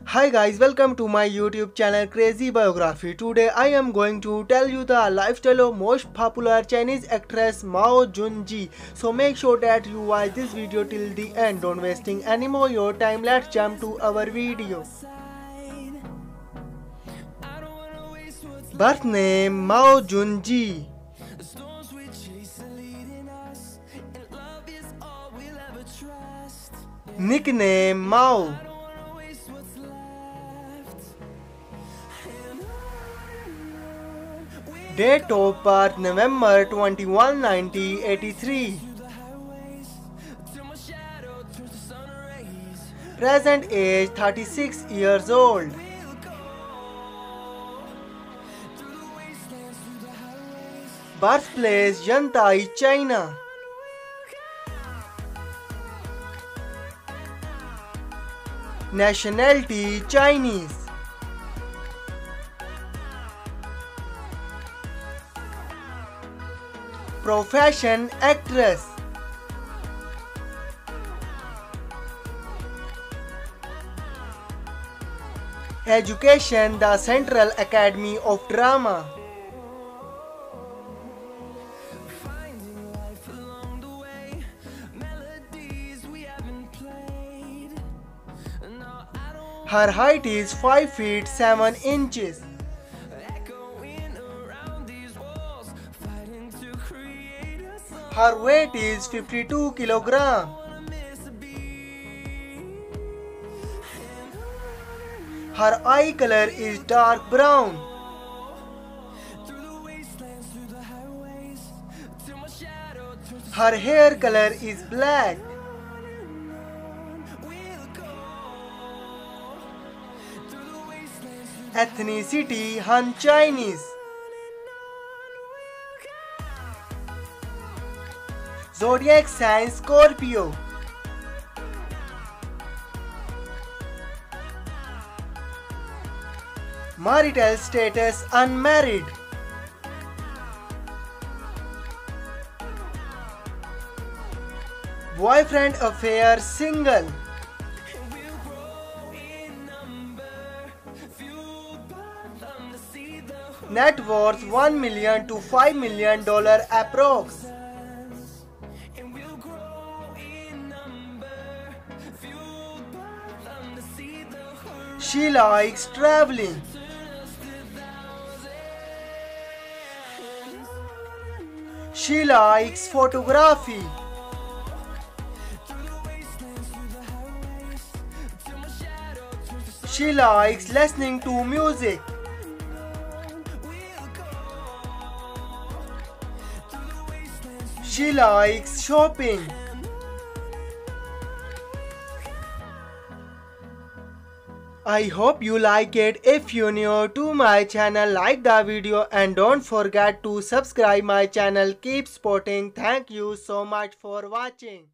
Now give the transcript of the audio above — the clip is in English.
Hi guys, welcome to my YouTube channel Crazy Biography. Today I am going to tell you the lifestyle of most popular Chinese actress Mao Jun-jie. So make sure that you watch this video till the end. Don't wasting any more your time. Let's jump to our video. Birth name Mao Jun-jie. Nickname Mao. Date of birth November 21, 1983. Present age 36 years old. Birthplace Yantai, China. Nationality Chinese. Profession actress. Education the Central Academy of Drama. Her height is 5 feet 7 inches. Her weight is 52 kilogram. Her eye color is dark brown. Her hair color is black. Ethnicity Han Chinese. Zodiac sign Scorpio. Marital status unmarried. Boyfriend affair single. Net worth 1 million to 5 million dollar approx. She likes traveling. She likes photography. She likes listening to music. She likes shopping. I hope you like it. If you new to my channel, like the video and don't forget to subscribe my channel. Keep supporting. Thank you so much for watching.